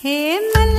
ஹே மல்லே